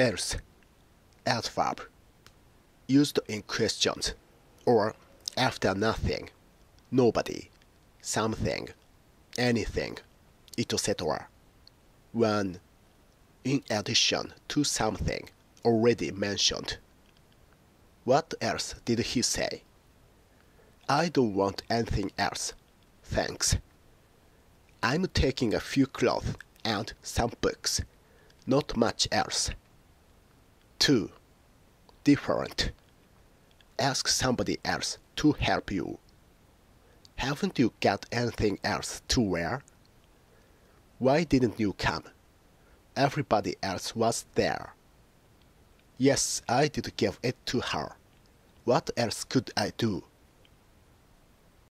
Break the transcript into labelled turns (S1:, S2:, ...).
S1: else adverb used in questions or after nothing, nobody, something, anything, etc. When in addition to something already mentioned. What else did he say? I don't want anything else, thanks. I'm taking a few clothes and some books, not much else. 2. Different. Ask somebody else to help you. Haven't you got anything else to wear? Why didn't you come? Everybody else was there. Yes, I did give it to her. What else could I do?